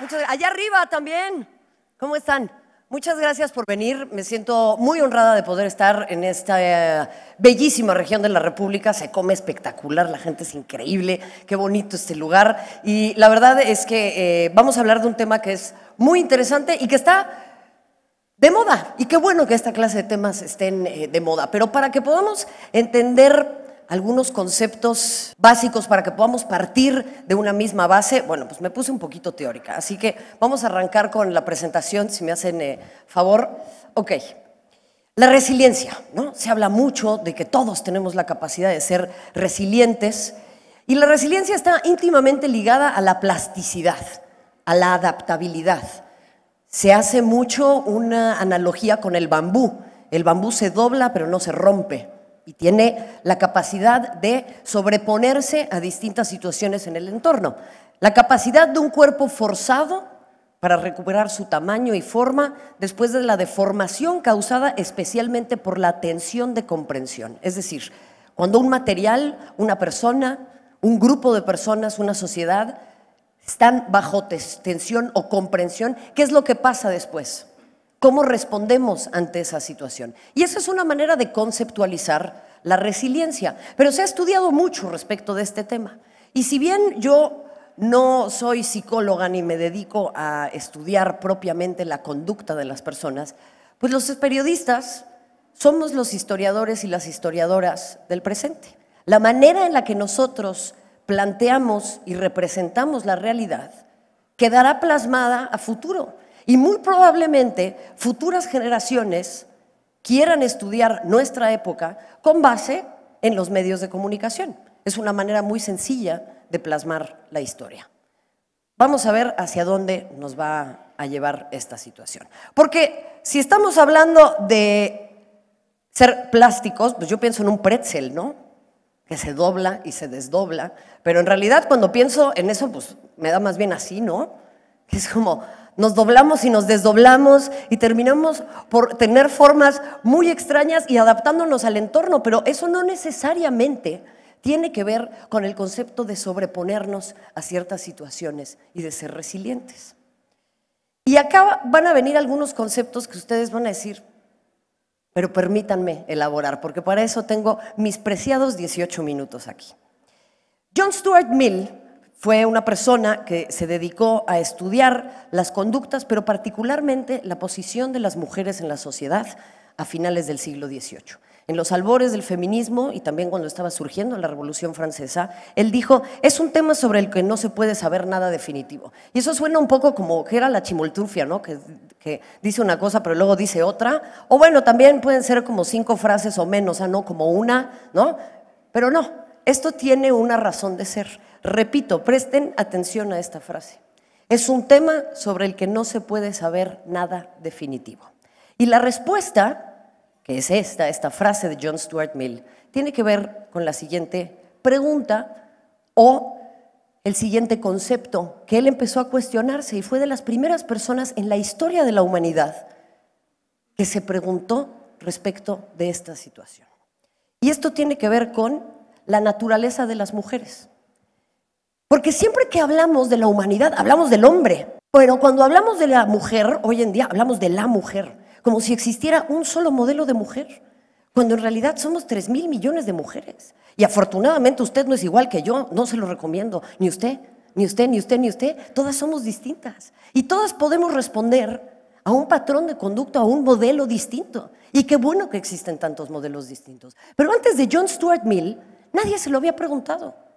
Muchas, allá arriba también. ¿Cómo están? Muchas gracias por venir. Me siento muy honrada de poder estar en esta eh, bellísima región de la República. Se come espectacular, la gente es increíble, qué bonito este lugar. Y la verdad es que eh, vamos a hablar de un tema que es muy interesante y que está de moda. Y qué bueno que esta clase de temas estén eh, de moda. Pero para que podamos entender algunos conceptos básicos para que podamos partir de una misma base. Bueno, pues me puse un poquito teórica, así que vamos a arrancar con la presentación, si me hacen eh, favor. Ok, la resiliencia, ¿no? Se habla mucho de que todos tenemos la capacidad de ser resilientes y la resiliencia está íntimamente ligada a la plasticidad, a la adaptabilidad. Se hace mucho una analogía con el bambú. El bambú se dobla pero no se rompe y tiene la capacidad de sobreponerse a distintas situaciones en el entorno. La capacidad de un cuerpo forzado para recuperar su tamaño y forma después de la deformación causada especialmente por la tensión de comprensión. Es decir, cuando un material, una persona, un grupo de personas, una sociedad, están bajo tensión o comprensión, ¿qué es lo que pasa después? ¿Cómo respondemos ante esa situación? Y esa es una manera de conceptualizar la resiliencia. Pero se ha estudiado mucho respecto de este tema. Y si bien yo no soy psicóloga ni me dedico a estudiar propiamente la conducta de las personas, pues los periodistas somos los historiadores y las historiadoras del presente. La manera en la que nosotros planteamos y representamos la realidad quedará plasmada a futuro. Y muy probablemente futuras generaciones quieran estudiar nuestra época con base en los medios de comunicación. Es una manera muy sencilla de plasmar la historia. Vamos a ver hacia dónde nos va a llevar esta situación. Porque si estamos hablando de ser plásticos, pues yo pienso en un pretzel, ¿no? Que se dobla y se desdobla. Pero en realidad cuando pienso en eso, pues me da más bien así, ¿no? Que es como, nos doblamos y nos desdoblamos y terminamos por tener formas muy extrañas y adaptándonos al entorno, pero eso no necesariamente tiene que ver con el concepto de sobreponernos a ciertas situaciones y de ser resilientes. Y acá van a venir algunos conceptos que ustedes van a decir, pero permítanme elaborar, porque para eso tengo mis preciados 18 minutos aquí. John Stuart Mill fue una persona que se dedicó a estudiar las conductas, pero particularmente la posición de las mujeres en la sociedad a finales del siglo XVIII. En los albores del feminismo y también cuando estaba surgiendo la Revolución Francesa, él dijo, es un tema sobre el que no se puede saber nada definitivo. Y eso suena un poco como que era la chimoltrufia, ¿no? Que, que dice una cosa pero luego dice otra. O bueno, también pueden ser como cinco frases o menos, o sea, no como una, ¿no? Pero no, esto tiene una razón de ser. Repito, presten atención a esta frase. Es un tema sobre el que no se puede saber nada definitivo. Y la respuesta, que es esta, esta frase de John Stuart Mill, tiene que ver con la siguiente pregunta o el siguiente concepto que él empezó a cuestionarse y fue de las primeras personas en la historia de la humanidad que se preguntó respecto de esta situación. Y esto tiene que ver con la naturaleza de las mujeres. Porque siempre que hablamos de la humanidad, hablamos del hombre. Pero cuando hablamos de la mujer, hoy en día hablamos de la mujer, como si existiera un solo modelo de mujer, cuando en realidad somos 3 mil millones de mujeres. Y afortunadamente usted no es igual que yo, no se lo recomiendo, ni usted, ni usted, ni usted, ni usted, todas somos distintas. Y todas podemos responder a un patrón de conducta, a un modelo distinto. Y qué bueno que existen tantos modelos distintos. Pero antes de John Stuart Mill, nadie se lo había preguntado.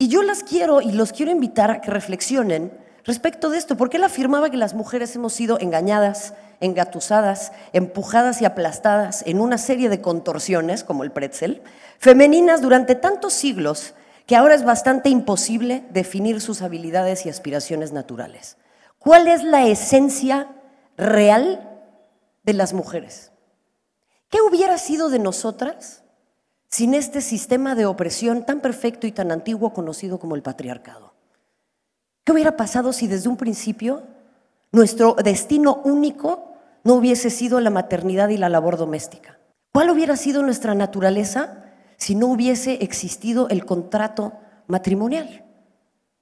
Y yo las quiero y los quiero invitar a que reflexionen respecto de esto, porque él afirmaba que las mujeres hemos sido engañadas, engatusadas, empujadas y aplastadas en una serie de contorsiones, como el pretzel, femeninas durante tantos siglos que ahora es bastante imposible definir sus habilidades y aspiraciones naturales. ¿Cuál es la esencia real de las mujeres? ¿Qué hubiera sido de nosotras sin este sistema de opresión tan perfecto y tan antiguo conocido como el patriarcado? ¿Qué hubiera pasado si desde un principio nuestro destino único no hubiese sido la maternidad y la labor doméstica? ¿Cuál hubiera sido nuestra naturaleza si no hubiese existido el contrato matrimonial?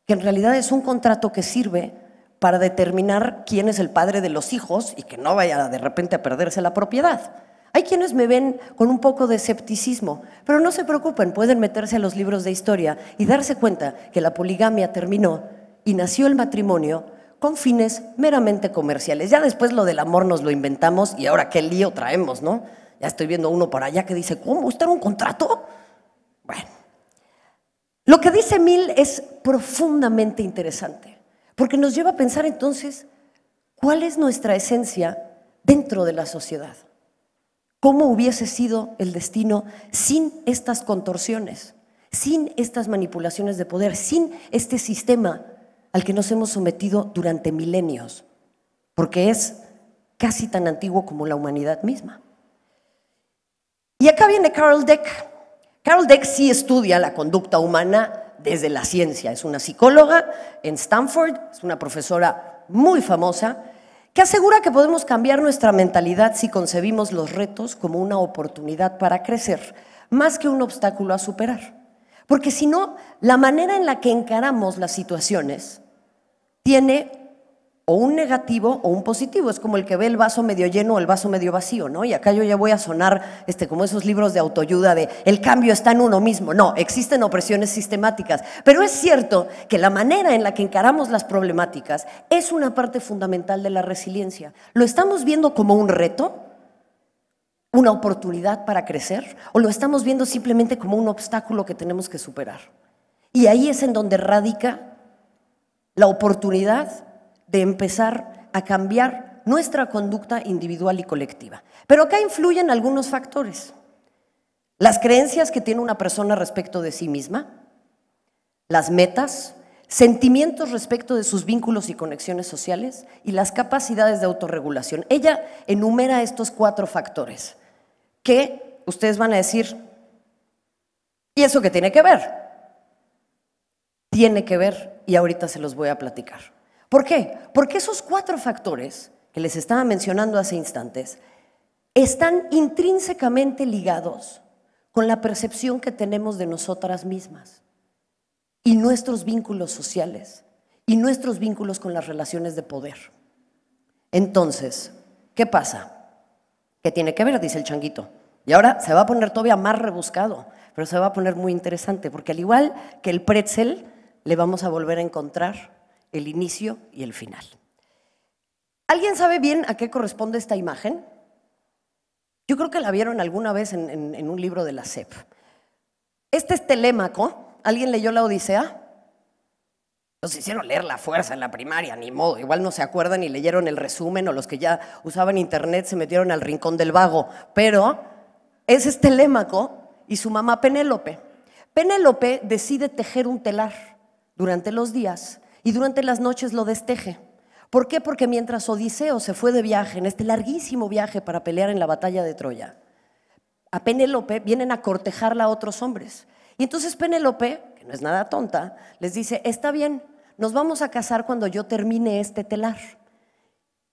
que en realidad es un contrato que sirve para determinar quién es el padre de los hijos y que no vaya de repente a perderse la propiedad. Hay quienes me ven con un poco de escepticismo, pero no se preocupen, pueden meterse a los libros de historia y darse cuenta que la poligamia terminó y nació el matrimonio con fines meramente comerciales. Ya después lo del amor nos lo inventamos y ahora qué lío traemos, ¿no? Ya estoy viendo uno por allá que dice, ¿cómo? ¿Está en un contrato? Bueno, lo que dice Mill es profundamente interesante, porque nos lleva a pensar entonces cuál es nuestra esencia dentro de la sociedad. ¿Cómo hubiese sido el destino sin estas contorsiones, sin estas manipulaciones de poder, sin este sistema al que nos hemos sometido durante milenios? Porque es casi tan antiguo como la humanidad misma. Y acá viene Carl Deck. Carl Deck sí estudia la conducta humana desde la ciencia. Es una psicóloga en Stanford, es una profesora muy famosa que asegura que podemos cambiar nuestra mentalidad si concebimos los retos como una oportunidad para crecer, más que un obstáculo a superar. Porque si no, la manera en la que encaramos las situaciones tiene o un negativo o un positivo. Es como el que ve el vaso medio lleno o el vaso medio vacío, ¿no? Y acá yo ya voy a sonar este, como esos libros de autoayuda de el cambio está en uno mismo. No, existen opresiones sistemáticas. Pero es cierto que la manera en la que encaramos las problemáticas es una parte fundamental de la resiliencia. ¿Lo estamos viendo como un reto? ¿Una oportunidad para crecer? ¿O lo estamos viendo simplemente como un obstáculo que tenemos que superar? Y ahí es en donde radica la oportunidad de empezar a cambiar nuestra conducta individual y colectiva. Pero acá influyen algunos factores. Las creencias que tiene una persona respecto de sí misma, las metas, sentimientos respecto de sus vínculos y conexiones sociales y las capacidades de autorregulación. Ella enumera estos cuatro factores que ustedes van a decir, ¿y eso qué tiene que ver? Tiene que ver y ahorita se los voy a platicar. ¿Por qué? Porque esos cuatro factores que les estaba mencionando hace instantes están intrínsecamente ligados con la percepción que tenemos de nosotras mismas y nuestros vínculos sociales y nuestros vínculos con las relaciones de poder. Entonces, ¿qué pasa? ¿Qué tiene que ver? Dice el changuito. Y ahora se va a poner todavía más rebuscado, pero se va a poner muy interesante, porque al igual que el pretzel, le vamos a volver a encontrar el inicio y el final. ¿Alguien sabe bien a qué corresponde esta imagen? Yo creo que la vieron alguna vez en, un libro de la SEP. Este es Telémaco. ¿Alguien leyó la Odisea? Nos hicieron leer la fuerza en la primaria, ni modo. Igual no se acuerdan y leyeron el resumen o los que ya usaban internet se metieron al rincón del vago. Pero ese es Telémaco y su mamá Penélope. Penélope decide tejer un telar durante los días y durante las noches lo desteje. ¿Por qué? Porque mientras Odiseo se fue de viaje, en este larguísimo viaje para pelear en la batalla de Troya, a Penélope vienen a cortejarla a otros hombres. Y entonces Penélope, que no es nada tonta, les dice, está bien, nos vamos a casar cuando yo termine este telar.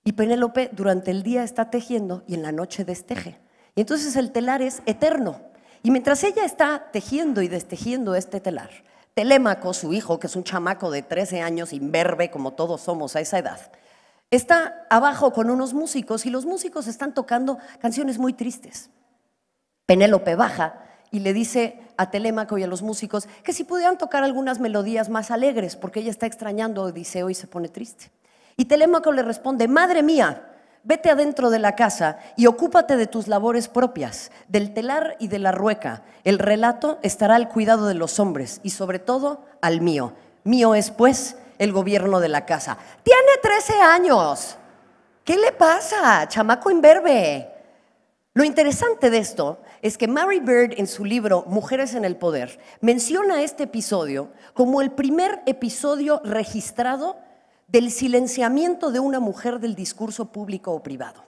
Y Penélope durante el día está tejiendo y en la noche desteje. Y entonces el telar es eterno. Y mientras ella está tejiendo y destejiendo este telar, Telémaco, su hijo, que es un chamaco de 13 años, imberbe como todos somos a esa edad, está abajo con unos músicos y los músicos están tocando canciones muy tristes. Penélope baja y le dice a Telémaco y a los músicos que si pudieran tocar algunas melodías más alegres, porque ella está extrañando a Odiseo y se pone triste. Y Telémaco le responde, Madre mía, Vete adentro de la casa y ocúpate de tus labores propias, del telar y de la rueca. El relato estará al cuidado de los hombres y sobre todo al mío. Mío es pues el gobierno de la casa. Tiene 13 años. ¿Qué le pasa? Chamaco imberbe. Lo interesante de esto es que Mary Bird en su libro Mujeres en el Poder menciona este episodio como el primer episodio registrado del silenciamiento de una mujer del discurso público o privado.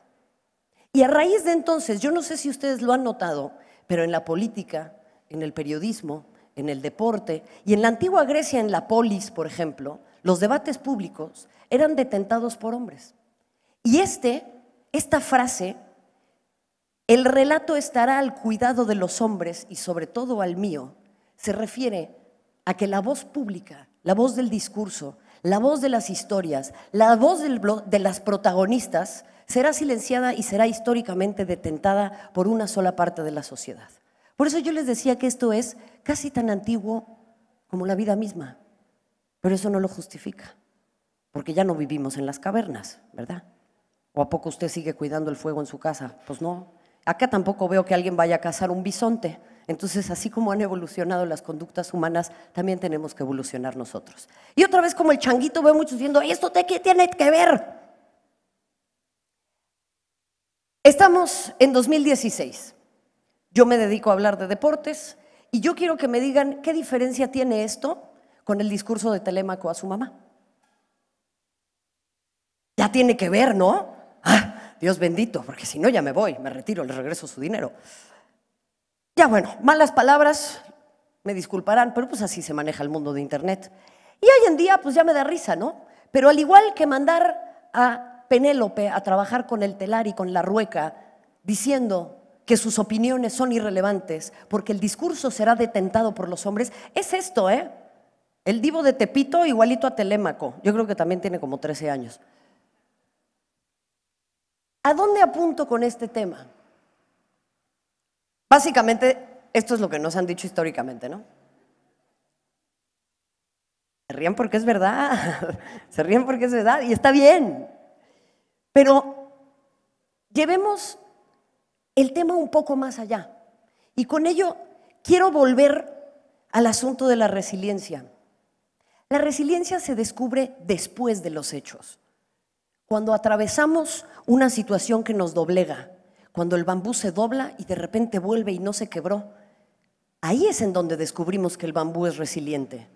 Y a raíz de entonces, yo no sé si ustedes lo han notado, pero en la política, en el periodismo, en el deporte y en la antigua Grecia, en la polis, por ejemplo, los debates públicos eran detentados por hombres. Y este, esta frase, el relato estará al cuidado de los hombres y sobre todo al mío, se refiere a que la voz pública, la voz del discurso, la voz de las historias, la voz de las protagonistas será silenciada y será históricamente detentada por una sola parte de la sociedad. Por eso yo les decía que esto es casi tan antiguo como la vida misma, pero eso no lo justifica, porque ya no vivimos en las cavernas, ¿verdad? ¿O a poco usted sigue cuidando el fuego en su casa? Pues no. Acá tampoco veo que alguien vaya a cazar un bisonte. Entonces, así como han evolucionado las conductas humanas, también tenemos que evolucionar nosotros. Y otra vez, como el changuito, veo muchos diciendo, ¿esto de qué tiene que ver? Estamos en 2016. Yo me dedico a hablar de deportes y yo quiero que me digan qué diferencia tiene esto con el discurso de Telémaco a su mamá. Ya tiene que ver, ¿no? Ah, Dios bendito, porque si no ya me voy, me retiro, le regreso su dinero. Ya bueno, malas palabras, me disculparán, pero pues así se maneja el mundo de Internet. Y hoy en día pues ya me da risa, ¿no? Pero al igual que mandar a Penélope a trabajar con el telar y con la rueca, diciendo que sus opiniones son irrelevantes porque el discurso será detentado por los hombres, es esto, ¿eh? El divo de Tepito igualito a Telémaco, yo creo que también tiene como 13 años. ¿A dónde apunto con este tema? Básicamente, esto es lo que nos han dicho históricamente, ¿no? Se ríen porque es verdad, se ríen porque es verdad y está bien. Pero llevemos el tema un poco más allá. Y con ello quiero volver al asunto de la resiliencia. La resiliencia se descubre después de los hechos, cuando atravesamos una situación que nos doblega, cuando el bambú se dobla y de repente vuelve y no se quebró, ahí es en donde descubrimos que el bambú es resiliente.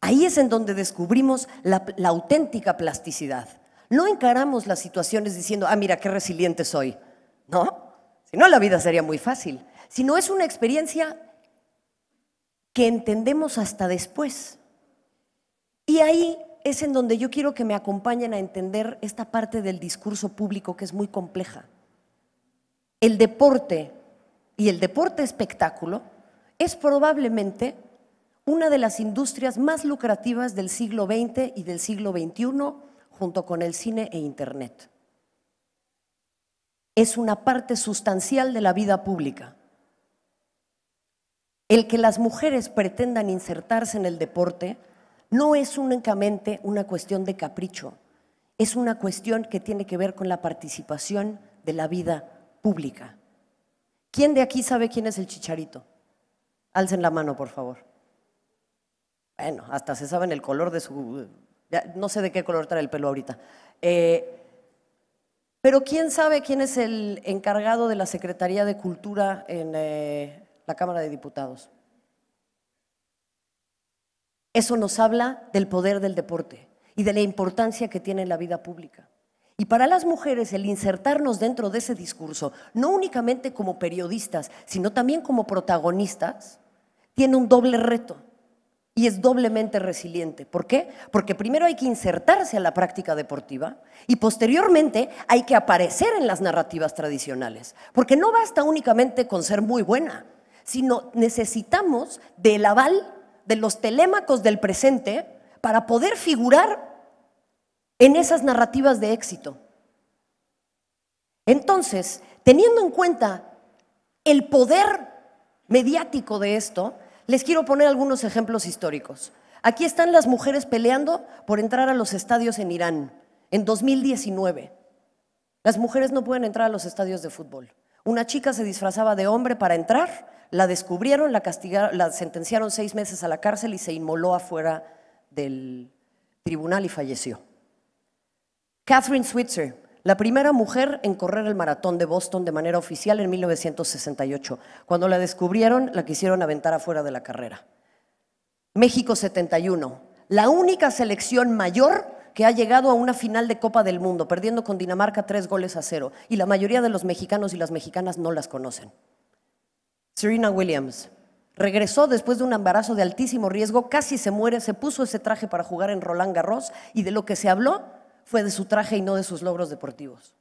Ahí es en donde descubrimos la, auténtica plasticidad. No encaramos las situaciones diciendo, ah, mira, qué resiliente soy. No, si no la vida sería muy fácil. Sino es una experiencia que entendemos hasta después. Y ahí es en donde yo quiero que me acompañen a entender esta parte del discurso público que es muy compleja el deporte y el deporte espectáculo es probablemente una de las industrias más lucrativas del siglo XX y del siglo XXI junto con el cine e Internet. Es una parte sustancial de la vida pública. El que las mujeres pretendan insertarse en el deporte no es únicamente una cuestión de capricho, es una cuestión que tiene que ver con la participación de la vida pública. ¿Quién de aquí sabe quién es el chicharito? Alcen la mano, por favor. Bueno, hasta se saben el color de su... no sé de qué color trae el pelo ahorita. Eh, pero ¿quién sabe quién es el encargado de la Secretaría de Cultura en eh, la Cámara de Diputados? Eso nos habla del poder del deporte y de la importancia que tiene en la vida pública. Y para las mujeres el insertarnos dentro de ese discurso, no únicamente como periodistas, sino también como protagonistas, tiene un doble reto y es doblemente resiliente. ¿Por qué? Porque primero hay que insertarse a la práctica deportiva y posteriormente hay que aparecer en las narrativas tradicionales. Porque no basta únicamente con ser muy buena, sino necesitamos del aval de los telémacos del presente para poder figurar en esas narrativas de éxito. Entonces, teniendo en cuenta el poder mediático de esto, les quiero poner algunos ejemplos históricos. Aquí están las mujeres peleando por entrar a los estadios en Irán en 2019. Las mujeres no pueden entrar a los estadios de fútbol. Una chica se disfrazaba de hombre para entrar, la descubrieron, la, castigaron, la sentenciaron seis meses a la cárcel y se inmoló afuera del tribunal y falleció. Catherine Switzer, la primera mujer en correr el maratón de Boston de manera oficial en 1968. Cuando la descubrieron, la quisieron aventar afuera de la carrera. México 71, la única selección mayor que ha llegado a una final de Copa del Mundo, perdiendo con Dinamarca tres goles a cero. Y la mayoría de los mexicanos y las mexicanas no las conocen. Serena Williams regresó después de un embarazo de altísimo riesgo, casi se muere, se puso ese traje para jugar en Roland Garros y de lo que se habló fue de su traje y no de sus logros deportivos.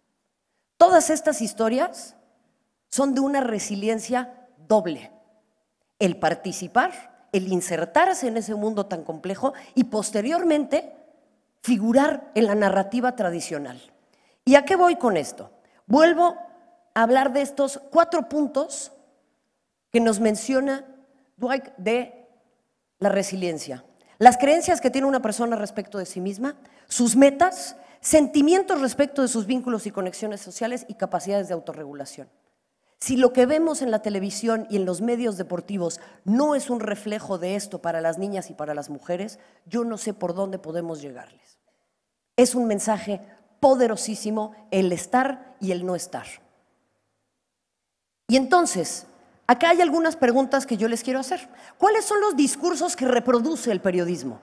Todas estas historias son de una resiliencia doble. El participar, el insertarse en ese mundo tan complejo y posteriormente figurar en la narrativa tradicional. ¿Y a qué voy con esto? Vuelvo a hablar de estos cuatro puntos que nos menciona Dwight de la resiliencia. Las creencias que tiene una persona respecto de sí misma, sus metas, sentimientos respecto de sus vínculos y conexiones sociales y capacidades de autorregulación. Si lo que vemos en la televisión y en los medios deportivos no es un reflejo de esto para las niñas y para las mujeres, yo no sé por dónde podemos llegarles. Es un mensaje poderosísimo el estar y el no estar. Y entonces, acá hay algunas preguntas que yo les quiero hacer. ¿Cuáles son los discursos que reproduce el periodismo?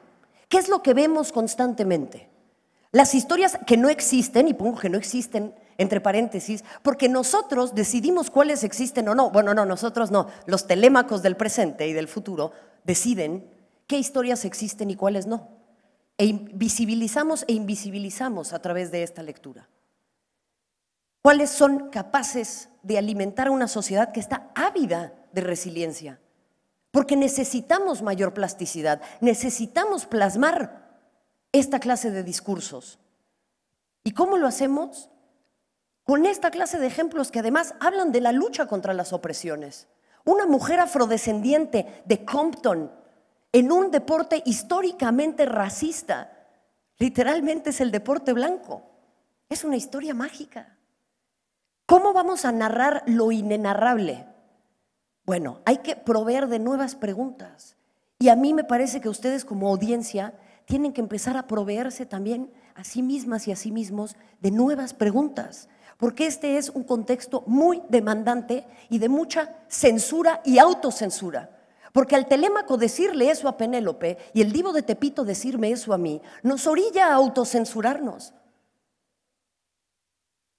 ¿Qué es lo que vemos constantemente? Las historias que no existen, y pongo que no existen entre paréntesis, porque nosotros decidimos cuáles existen o no. Bueno, no, nosotros no. Los telémacos del presente y del futuro deciden qué historias existen y cuáles no. E visibilizamos e invisibilizamos a través de esta lectura. ¿Cuáles son capaces de alimentar a una sociedad que está ávida de resiliencia? Porque necesitamos mayor plasticidad, necesitamos plasmar esta clase de discursos. ¿Y cómo lo hacemos? con esta clase de ejemplos que además hablan de la lucha contra las opresiones. Una mujer afrodescendiente de Compton en un deporte históricamente racista, literalmente es el deporte blanco. Es una historia mágica. ¿Cómo vamos a narrar lo inenarrable? Bueno, hay que proveer de nuevas preguntas. Y a mí me parece que ustedes como audiencia tienen que empezar a proveerse también a sí mismas y a sí mismos de nuevas preguntas porque este es un contexto muy demandante y de mucha censura y autocensura. Porque al Telémaco decirle eso a Penélope y el divo de Tepito decirme eso a mí, nos orilla a autocensurarnos.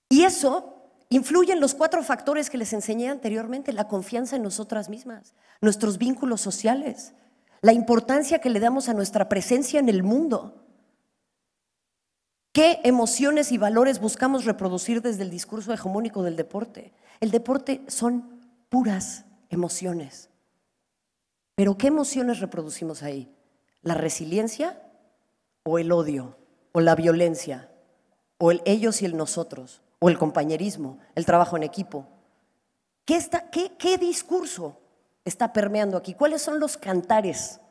Y eso influye en los cuatro factores que les enseñé anteriormente, la confianza en nosotras mismas, nuestros vínculos sociales, la importancia que le damos a nuestra presencia en el mundo, ¿Qué emociones y valores buscamos reproducir desde el discurso hegemónico del deporte? El deporte son puras emociones. Pero ¿qué emociones reproducimos ahí? ¿La resiliencia o el odio o la violencia o el ellos y el nosotros o el compañerismo, el trabajo en equipo? ¿Qué, está, qué, qué discurso está permeando aquí? ¿Cuáles son los cantares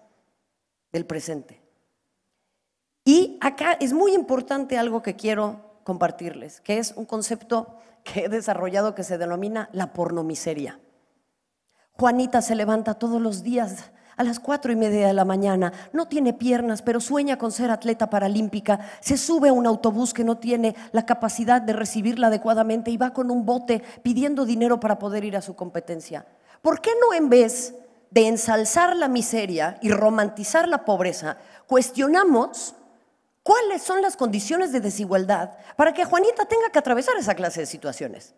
del presente? Y acá es muy importante algo que quiero compartirles, que es un concepto que he desarrollado que se denomina la pornomiseria. Juanita se levanta todos los días a las cuatro y media de la mañana, no tiene piernas, pero sueña con ser atleta paralímpica, se sube a un autobús que no tiene la capacidad de recibirla adecuadamente y va con un bote pidiendo dinero para poder ir a su competencia. ¿Por qué no en vez de ensalzar la miseria y romantizar la pobreza, cuestionamos ¿Cuáles son las condiciones de desigualdad para que Juanita tenga que atravesar esa clase de situaciones?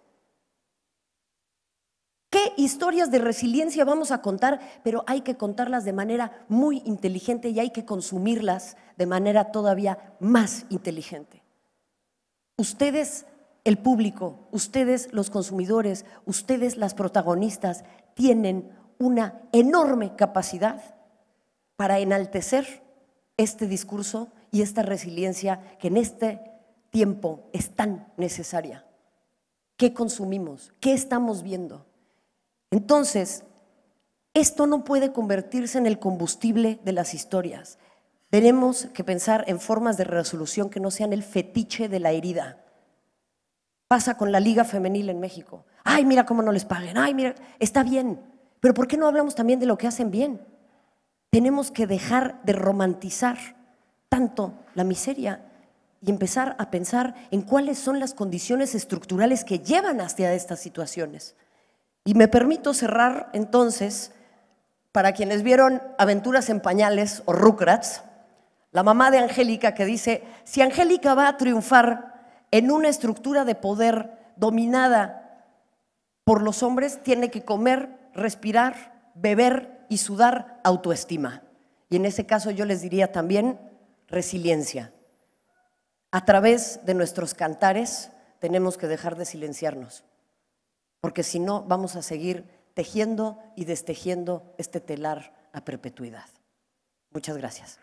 ¿Qué historias de resiliencia vamos a contar? Pero hay que contarlas de manera muy inteligente y hay que consumirlas de manera todavía más inteligente. Ustedes, el público, ustedes los consumidores, ustedes las protagonistas, tienen una enorme capacidad para enaltecer este discurso y esta resiliencia que en este tiempo es tan necesaria. ¿Qué consumimos? ¿Qué estamos viendo? Entonces, esto no puede convertirse en el combustible de las historias. Tenemos que pensar en formas de resolución que no sean el fetiche de la herida. Pasa con la Liga Femenil en México. Ay, mira cómo no les paguen. Ay, mira, está bien. Pero ¿por qué no hablamos también de lo que hacen bien? Tenemos que dejar de romantizar tanto la miseria y empezar a pensar en cuáles son las condiciones estructurales que llevan hasta estas situaciones. Y me permito cerrar entonces, para quienes vieron Aventuras en Pañales o Rugrats, la mamá de Angélica que dice, si Angélica va a triunfar en una estructura de poder dominada por los hombres, tiene que comer, respirar, beber y sudar autoestima. Y en ese caso yo les diría también resiliencia. A través de nuestros cantares tenemos que dejar de silenciarnos, porque si no vamos a seguir tejiendo y destejiendo este telar a perpetuidad. Muchas gracias.